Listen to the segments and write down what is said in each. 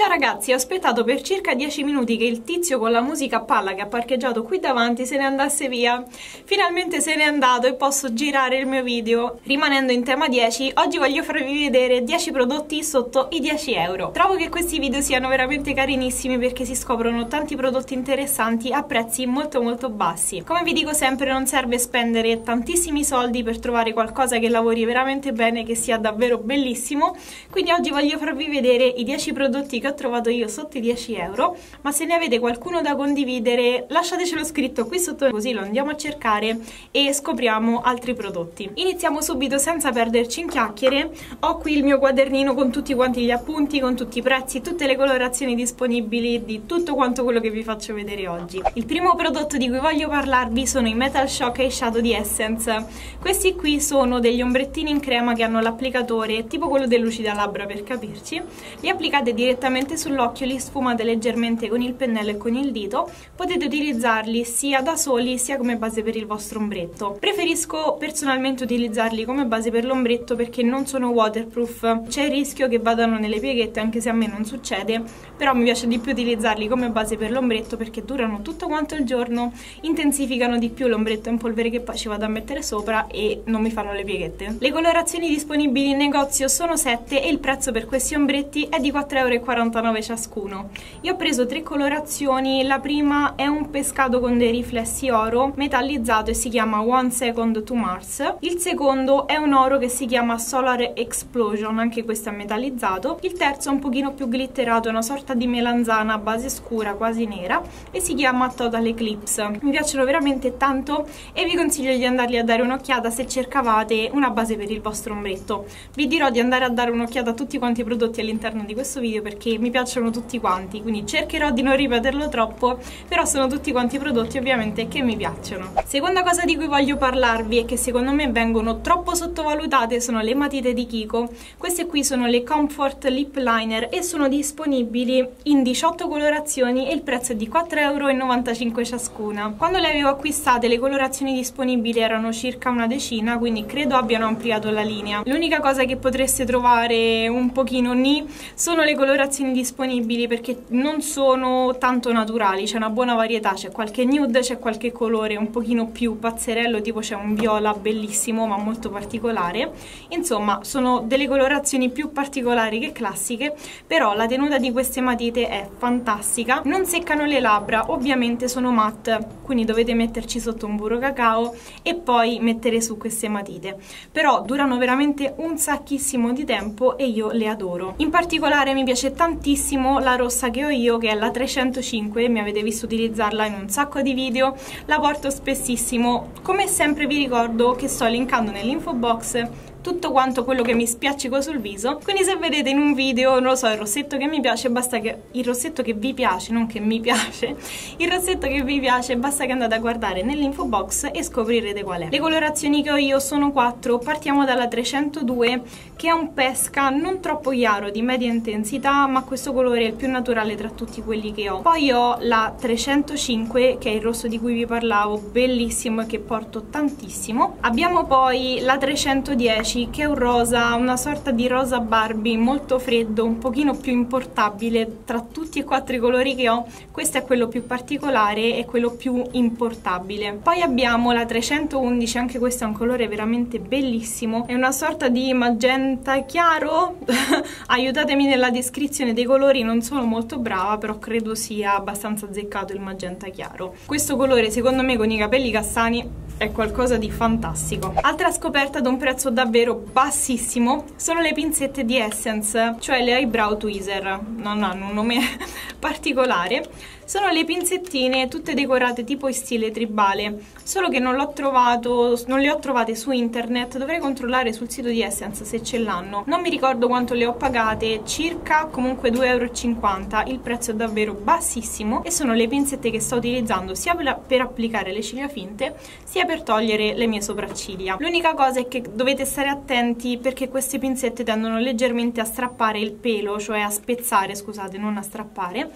Ciao ragazzi, ho aspettato per circa 10 minuti che il tizio con la musica a palla che ha parcheggiato qui davanti se ne andasse via. Finalmente se n'è andato e posso girare il mio video. Rimanendo in tema 10, oggi voglio farvi vedere 10 prodotti sotto i 10 euro. Trovo che questi video siano veramente carinissimi perché si scoprono tanti prodotti interessanti a prezzi molto molto bassi. Come vi dico sempre non serve spendere tantissimi soldi per trovare qualcosa che lavori veramente bene, che sia davvero bellissimo. Quindi oggi voglio farvi vedere i 10 prodotti che ho trovato io sotto i 10 euro ma se ne avete qualcuno da condividere lasciatecelo scritto qui sotto così lo andiamo a cercare e scopriamo altri prodotti. Iniziamo subito senza perderci in chiacchiere. Ho qui il mio quadernino con tutti quanti gli appunti con tutti i prezzi tutte le colorazioni disponibili di tutto quanto quello che vi faccio vedere oggi. Il primo prodotto di cui voglio parlarvi sono i Metal Shock Eyeshadow di Essence. Questi qui sono degli ombrettini in crema che hanno l'applicatore tipo quello del lucida labbra per capirci. Li applicate direttamente direttamente sull'occhio, li sfumate leggermente con il pennello e con il dito, potete utilizzarli sia da soli sia come base per il vostro ombretto. Preferisco personalmente utilizzarli come base per l'ombretto perché non sono waterproof, c'è il rischio che vadano nelle pieghette anche se a me non succede, però mi piace di più utilizzarli come base per l'ombretto perché durano tutto quanto il giorno, intensificano di più l'ombretto in polvere che poi ci vado a mettere sopra e non mi fanno le pieghette. Le colorazioni disponibili in negozio sono 7 e il prezzo per questi ombretti è di 4,49 1,99€ ciascuno. Io ho preso tre colorazioni, la prima è un pescato con dei riflessi oro metallizzato e si chiama One Second to Mars. Il secondo è un oro che si chiama Solar Explosion, anche questo è metallizzato. Il terzo è un pochino più glitterato, una sorta di melanzana a base scura, quasi nera, e si chiama Total Eclipse. Mi piacciono veramente tanto e vi consiglio di andarli a dare un'occhiata se cercavate una base per il vostro ombretto. Vi dirò di andare a dare un'occhiata a tutti quanti i prodotti all'interno di questo video perché mi piacciono tutti quanti, quindi cercherò di non ripeterlo troppo, però sono tutti quanti prodotti ovviamente che mi piacciono. Seconda cosa di cui voglio parlarvi e che secondo me vengono troppo sottovalutate sono le matite di Kiko. Queste qui sono le Comfort Lip Liner e sono disponibili in 18 colorazioni e il prezzo è di 4,95€ ciascuna. Quando le avevo acquistate le colorazioni disponibili erano circa una decina, quindi credo abbiano ampliato la linea. L'unica cosa che potreste trovare un pochino ni sono le colorazioni disponibili disponibili perché non sono tanto naturali, c'è una buona varietà, c'è qualche nude, c'è qualche colore un pochino più pazzerello, tipo c'è un viola bellissimo ma molto particolare. Insomma, sono delle colorazioni più particolari che classiche, però la tenuta di queste matite è fantastica. Non seccano le labbra, ovviamente sono matte, quindi dovete metterci sotto un burro cacao e poi mettere su queste matite. Però durano veramente un sacchissimo di tempo e io le adoro. In particolare mi piace tantissimo tantissimo la rossa che ho io che è la 305 mi avete visto utilizzarla in un sacco di video la porto spessissimo. Come sempre vi ricordo che sto linkando nell'info box tutto quanto quello che mi spiaccico sul viso. Quindi se vedete in un video, non lo so, il rossetto che mi piace basta che il rossetto che vi piace, non che mi piace il rossetto che vi piace basta che andate a guardare nell'info box e scoprirete qual è. Le colorazioni che ho io sono 4 partiamo dalla 302 che è un pesca non troppo chiaro di media intensità ma questo colore è il più naturale tra tutti quelli che ho. Poi ho la 305 che è il rosso di cui vi parlavo bellissimo e che porto tantissimo. Abbiamo poi la 310 10 che è un rosa, una sorta di rosa Barbie molto freddo, un pochino più importabile. Tra tutti e quattro i colori che ho questo è quello più particolare e quello più importabile. Poi abbiamo la 311 anche questo è un colore veramente bellissimo. È una sorta di magenta chiaro. Aiutatemi nella descrizione dei colori non sono molto brava però credo sia abbastanza azzeccato il magenta chiaro. Questo colore secondo me con i capelli castani è qualcosa di fantastico. Altra scoperta ad un prezzo davvero bassissimo sono le pinzette di Essence cioè le eyebrow tweezer. Non hanno un nome particolare sono le pinzettine tutte decorate tipo in stile tribale solo che non trovato non le ho trovate su internet dovrei controllare sul sito di Essence se ce l'hanno. Non mi ricordo quanto le ho pagate circa comunque 2,50€ il prezzo è davvero bassissimo e sono le pinzette che sto utilizzando sia per applicare le ciglia finte sia per togliere le mie sopracciglia. L'unica cosa è che dovete stare attenti perché queste pinzette tendono leggermente a strappare il pelo cioè a spezzare scusate non a strappare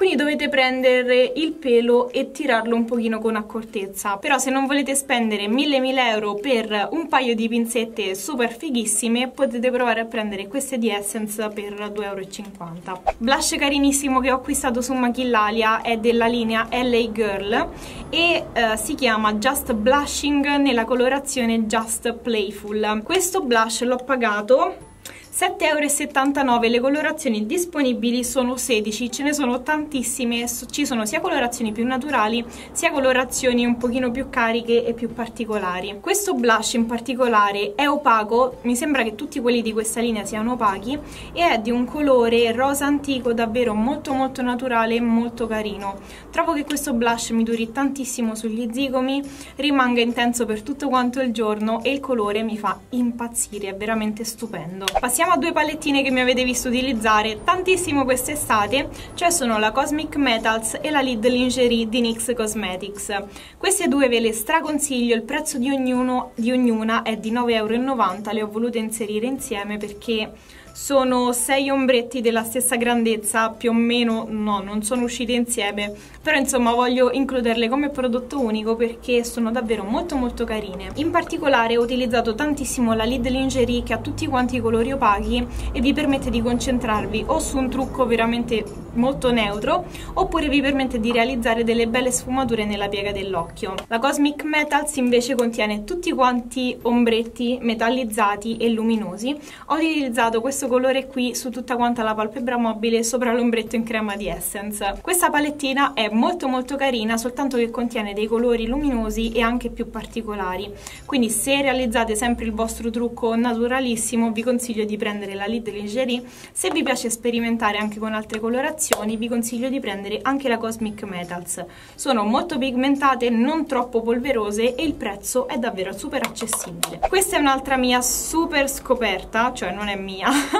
quindi dovete prendere il pelo e tirarlo un pochino con accortezza. Però se non volete spendere 1000-1000 euro per un paio di pinzette super fighissime, potete provare a prendere queste di Essence per 2,50 euro. Blush carinissimo che ho acquistato su Machillalia è della linea LA Girl e uh, si chiama Just Blushing nella colorazione Just Playful. Questo blush l'ho pagato 7,79 euro le colorazioni disponibili sono 16 ce ne sono tantissime ci sono sia colorazioni più naturali sia colorazioni un pochino più cariche e più particolari. Questo blush in particolare è opaco mi sembra che tutti quelli di questa linea siano opachi e è di un colore rosa antico davvero molto molto naturale e molto carino. Trovo che questo blush mi duri tantissimo sugli zigomi rimanga intenso per tutto quanto il giorno e il colore mi fa impazzire è veramente stupendo. Passiamo passiamo a due palettine che mi avete visto utilizzare tantissimo quest'estate, cioè sono la Cosmic Metals e la Lid Lingerie di NYX Cosmetics. Queste due ve le straconsiglio, il prezzo di, ognuno, di ognuna è di 9,90 euro, le ho volute inserire insieme perché sono sei ombretti della stessa grandezza, più o meno, no, non sono uscite insieme, però insomma voglio includerle come prodotto unico perché sono davvero molto molto carine. In particolare ho utilizzato tantissimo la Lid Lingerie che ha tutti quanti i colori opachi e vi permette di concentrarvi o su un trucco veramente molto neutro oppure vi permette di realizzare delle belle sfumature nella piega dell'occhio. La Cosmic Metals invece contiene tutti quanti ombretti metallizzati e luminosi. Ho utilizzato questo colore qui su tutta quanta la palpebra mobile sopra l'ombretto in crema di Essence. Questa palettina è molto molto carina soltanto che contiene dei colori luminosi e anche più particolari. Quindi se realizzate sempre il vostro trucco naturalissimo vi consiglio di prendere la Lid Lingerie se vi piace sperimentare anche con altre colorazioni vi consiglio di prendere anche la Cosmic Metals. Sono molto pigmentate, non troppo polverose e il prezzo è davvero super accessibile. Questa è un'altra mia super scoperta cioè non è mia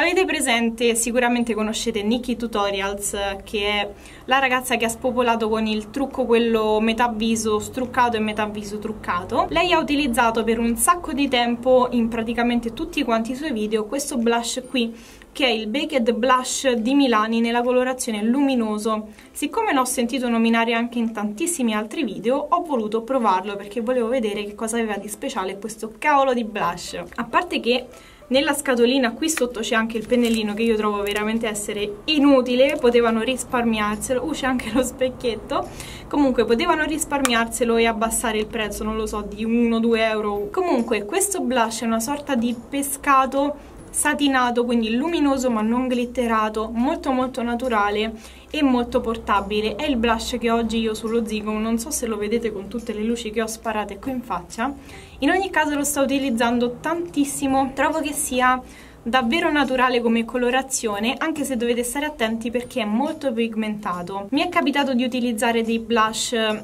Avete presente, sicuramente conoscete Nikki Tutorials, che è la ragazza che ha spopolato con il trucco quello metà viso struccato e metà viso truccato. Lei ha utilizzato per un sacco di tempo in praticamente tutti quanti i suoi video questo blush qui che è il Baked Blush di Milani nella colorazione luminoso. Siccome l'ho sentito nominare anche in tantissimi altri video, ho voluto provarlo perché volevo vedere che cosa aveva di speciale questo cavolo di blush. A parte che nella scatolina qui sotto c'è anche il pennellino che io trovo veramente essere inutile, potevano risparmiarselo, uh c'è anche lo specchietto, comunque potevano risparmiarselo e abbassare il prezzo, non lo so, di 1-2 euro. Comunque questo blush è una sorta di pescato satinato, quindi luminoso ma non glitterato, molto molto naturale e molto portabile. È il blush che oggi io sullo zigomo, non so se lo vedete con tutte le luci che ho sparate qui in faccia. In ogni caso lo sto utilizzando tantissimo, trovo che sia davvero naturale come colorazione anche se dovete stare attenti perché è molto pigmentato mi è capitato di utilizzare dei blush eh,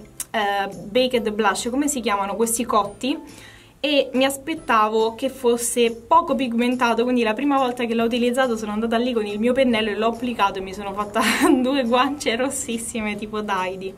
baked blush come si chiamano questi cotti e mi aspettavo che fosse poco pigmentato quindi la prima volta che l'ho utilizzato sono andata lì con il mio pennello e l'ho applicato e mi sono fatta due guance rossissime tipo Daidi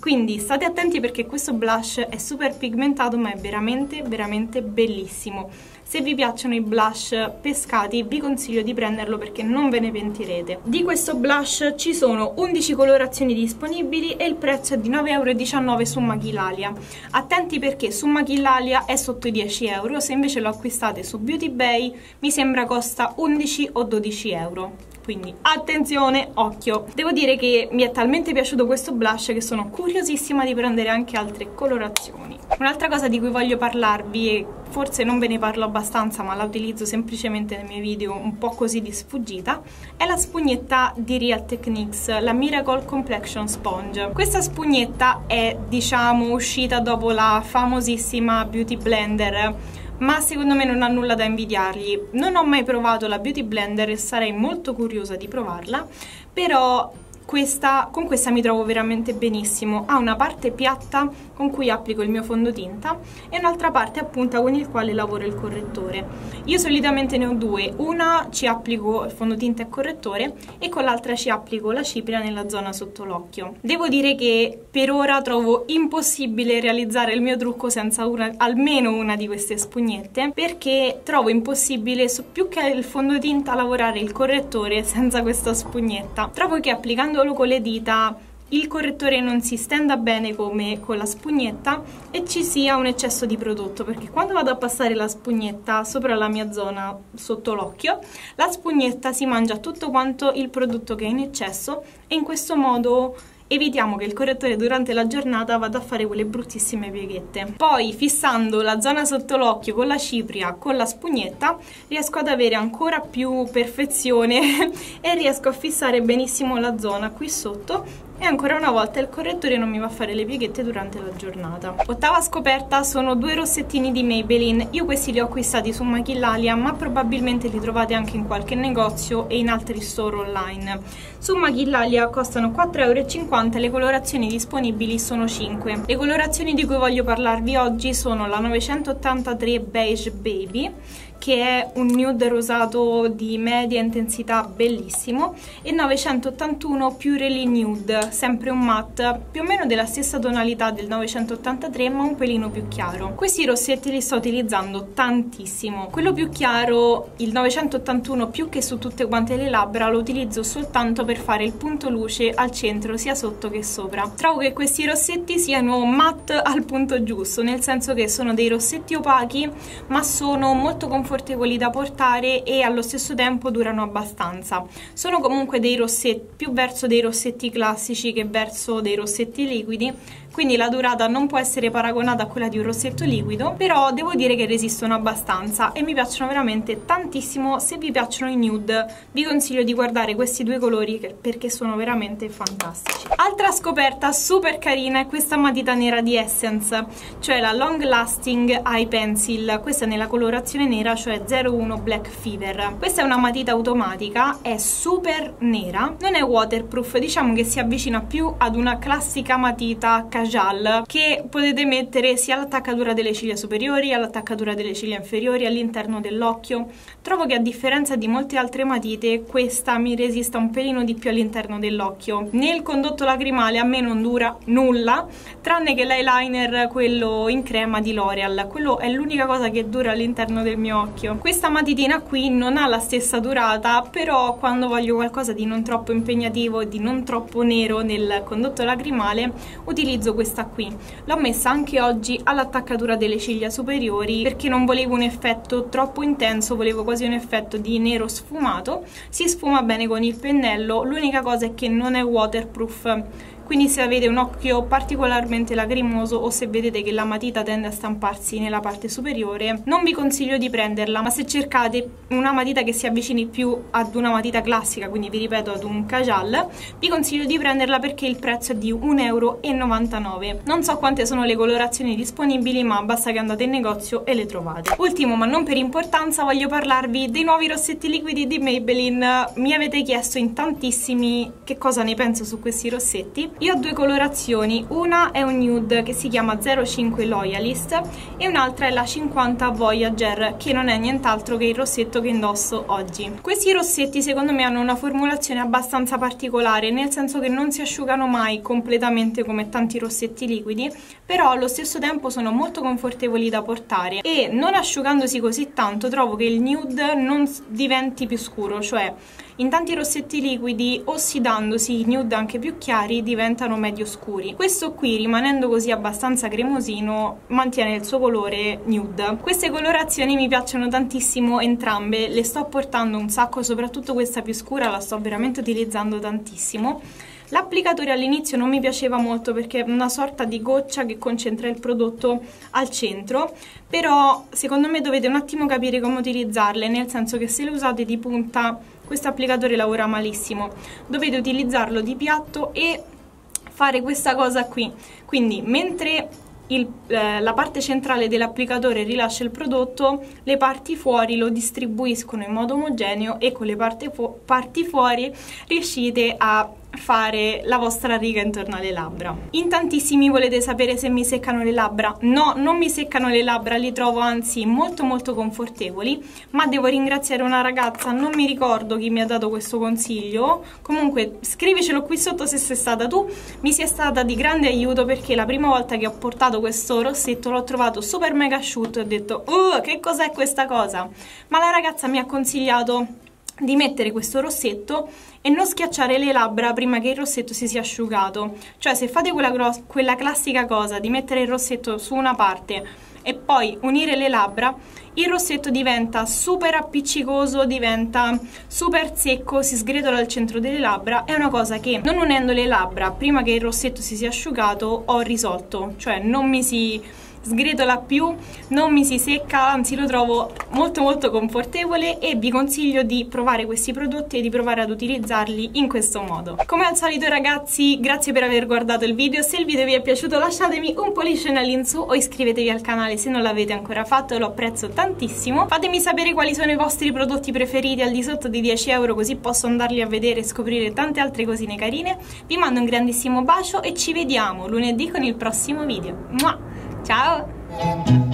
quindi state attenti perché questo blush è super pigmentato ma è veramente veramente bellissimo se vi piacciono i blush pescati vi consiglio di prenderlo perché non ve ne pentirete. Di questo blush ci sono 11 colorazioni disponibili e il prezzo è di 9,19 euro su Machilalia. Attenti perché su Machilalia è sotto i 10 euro, se invece lo acquistate su Beauty Bay mi sembra costa 11 o 12 euro quindi attenzione, occhio. Devo dire che mi è talmente piaciuto questo blush che sono curiosissima di prendere anche altre colorazioni. Un'altra cosa di cui voglio parlarvi, e forse non ve ne parlo abbastanza ma la utilizzo semplicemente nei miei video un po' così di sfuggita, è la spugnetta di Real Techniques, la Miracle Complexion Sponge. Questa spugnetta è diciamo uscita dopo la famosissima Beauty Blender ma secondo me non ha nulla da invidiargli. Non ho mai provato la Beauty Blender e sarei molto curiosa di provarla, però questa, con questa mi trovo veramente benissimo, ha una parte piatta con cui applico il mio fondotinta e un'altra parte appunto con il quale lavoro il correttore. Io solitamente ne ho due, una ci applico il fondotinta e correttore e con l'altra ci applico la cipria nella zona sotto l'occhio. Devo dire che per ora trovo impossibile realizzare il mio trucco senza una, almeno una di queste spugnette perché trovo impossibile più che il fondotinta lavorare il correttore senza questa spugnetta. Trovo che applicando scaldandolo con le dita il correttore non si stenda bene come con la spugnetta e ci sia un eccesso di prodotto perché quando vado a passare la spugnetta sopra la mia zona sotto l'occhio la spugnetta si mangia tutto quanto il prodotto che è in eccesso e in questo modo evitiamo che il correttore durante la giornata vada a fare quelle bruttissime pieghette. Poi fissando la zona sotto l'occhio con la cipria, con la spugnetta, riesco ad avere ancora più perfezione e riesco a fissare benissimo la zona qui sotto e ancora una volta il correttore non mi va a fare le pieghette durante la giornata. Ottava scoperta sono due rossettini di Maybelline. Io questi li ho acquistati su Machillalia, ma probabilmente li trovate anche in qualche negozio e in altri store online. Su Machillalia costano 4,50 euro e le colorazioni disponibili sono 5. Le colorazioni di cui voglio parlarvi oggi sono la 983 Beige Baby, che è un nude rosato di media intensità bellissimo e 981 Purely Nude, sempre un matte, più o meno della stessa tonalità del 983 ma un pelino più chiaro. Questi rossetti li sto utilizzando tantissimo. Quello più chiaro, il 981 più che su tutte quante le labbra, lo utilizzo soltanto per fare il punto luce al centro sia sotto che sopra. Trovo che questi rossetti siano matte al punto giusto, nel senso che sono dei rossetti opachi ma sono molto confortevoli confortevoli da portare e allo stesso tempo durano abbastanza. Sono comunque dei rossetti, più verso dei rossetti classici che verso dei rossetti liquidi, quindi la durata non può essere paragonata a quella di un rossetto liquido, però devo dire che resistono abbastanza e mi piacciono veramente tantissimo. Se vi piacciono i nude vi consiglio di guardare questi due colori perché sono veramente fantastici. Altra scoperta super carina è questa matita nera di Essence, cioè la Long Lasting Eye Pencil, questa è nella colorazione nera, cioè 01 Black Fever. Questa è una matita automatica, è super nera, non è waterproof, diciamo che si avvicina più ad una classica matita casual Kajal che potete mettere sia all'attaccatura delle ciglia superiori, all'attaccatura delle ciglia inferiori, all'interno dell'occhio. Trovo che a differenza di molte altre matite questa mi resista un pelino di più all'interno dell'occhio. Nel condotto lacrimale a me non dura nulla, tranne che l'eyeliner, quello in crema di L'Oreal. Quello è l'unica cosa che dura all'interno del mio occhio. Questa matitina qui non ha la stessa durata, però quando voglio qualcosa di non troppo impegnativo, di non troppo nero nel condotto lacrimale, utilizzo questa qui. L'ho messa anche oggi all'attaccatura delle ciglia superiori perché non volevo un effetto troppo intenso, volevo quasi un effetto di nero sfumato. Si sfuma bene con il pennello, l'unica cosa è che non è waterproof quindi se avete un occhio particolarmente lacrimoso o se vedete che la matita tende a stamparsi nella parte superiore non vi consiglio di prenderla ma se cercate una matita che si avvicini più ad una matita classica quindi vi ripeto ad un Kajal vi consiglio di prenderla perché il prezzo è di 1,99 euro non so quante sono le colorazioni disponibili ma basta che andate in negozio e le trovate. Ultimo ma non per importanza voglio parlarvi dei nuovi rossetti liquidi di Maybelline. Mi avete chiesto in tantissimi che cosa ne penso su questi rossetti io ho due colorazioni, una è un nude che si chiama 05 Loyalist e un'altra è la 50 Voyager che non è nient'altro che il rossetto che indosso oggi. Questi rossetti secondo me hanno una formulazione abbastanza particolare nel senso che non si asciugano mai completamente come tanti rossetti liquidi però allo stesso tempo sono molto confortevoli da portare e non asciugandosi così tanto trovo che il nude non diventi più scuro cioè in tanti rossetti liquidi ossidandosi i nude anche più chiari diventano medio scuri. Questo qui rimanendo così abbastanza cremosino mantiene il suo colore nude. Queste colorazioni mi piacciono tantissimo entrambe, le sto portando un sacco, soprattutto questa più scura la sto veramente utilizzando tantissimo. L'applicatore all'inizio non mi piaceva molto perché è una sorta di goccia che concentra il prodotto al centro, però secondo me dovete un attimo capire come utilizzarle, nel senso che se le usate di punta questo applicatore lavora malissimo. Dovete utilizzarlo di piatto e fare questa cosa qui. Quindi mentre il, eh, la parte centrale dell'applicatore rilascia il prodotto, le parti fuori lo distribuiscono in modo omogeneo e con le parti, fu parti fuori riuscite a fare la vostra riga intorno alle labbra. In tantissimi volete sapere se mi seccano le labbra? No, non mi seccano le labbra, li trovo anzi molto molto confortevoli, ma devo ringraziare una ragazza, non mi ricordo chi mi ha dato questo consiglio, comunque scrivicelo qui sotto se sei stata tu, mi sia stata di grande aiuto perché la prima volta che ho portato questo rossetto l'ho trovato super mega asciutto e ho detto, uh, che cos'è questa cosa? Ma la ragazza mi ha consigliato di mettere questo rossetto e non schiacciare le labbra prima che il rossetto si sia asciugato. Cioè se fate quella, quella classica cosa di mettere il rossetto su una parte e poi unire le labbra, il rossetto diventa super appiccicoso, diventa super secco, si sgretola al centro delle labbra. È una cosa che non unendo le labbra prima che il rossetto si sia asciugato ho risolto, cioè non mi si sgretola più, non mi si secca, anzi lo trovo molto molto confortevole e vi consiglio di provare questi prodotti e di provare ad utilizzarli in questo modo. Come al solito ragazzi, grazie per aver guardato il video, se il video vi è piaciuto lasciatemi un pollice all'insù o iscrivetevi al canale se non l'avete ancora fatto, lo apprezzo tantissimo. Fatemi sapere quali sono i vostri prodotti preferiti al di sotto di 10 euro così posso andarli a vedere e scoprire tante altre cosine carine. Vi mando un grandissimo bacio e ci vediamo lunedì con il prossimo video. Mua! 加油。